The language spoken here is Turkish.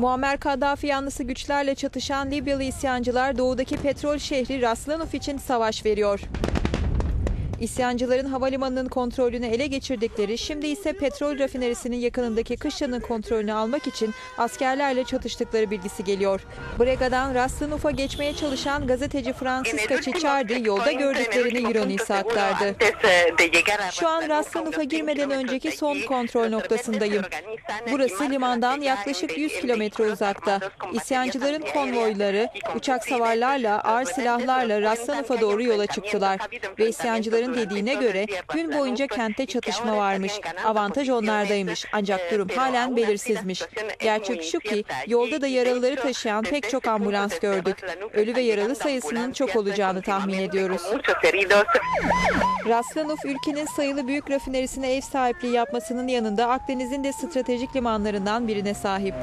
Muammer Kaddafi yanlısı güçlerle çatışan Libyalı isyancılar doğudaki petrol şehri Raslanuf için savaş veriyor. İsyancıların havalimanının kontrolünü ele geçirdikleri, şimdi ise petrol rafinerisinin yakınındaki kışlanın kontrolünü almak için askerlerle çatıştıkları bilgisi geliyor. Brega'dan Raslanuf'a geçmeye çalışan gazeteci Francisca Ciccardi yolda gördüklerini Euronews aktardı. Şu an Raslanuf'a girmeden önceki son kontrol noktasındayım. Burası limandan yaklaşık 100 kilometre uzakta. İsyancıların konvoyları uçak savarlarla, ağır silahlarla Raslanuf'a doğru yola çıktılar. Ve isyancıların dediğine göre gün boyunca kentte çatışma varmış. Avantaj onlardaymış. Ancak durum halen belirsizmiş. Gerçek şu ki yolda da yaralıları taşıyan pek çok ambulans gördük. Ölü ve yaralı sayısının çok olacağını tahmin ediyoruz. Raslanuf ülkenin sayılı büyük rafinerisine ev sahipliği yapmasının yanında Akdeniz'in de stratejik limanlarından birine sahip.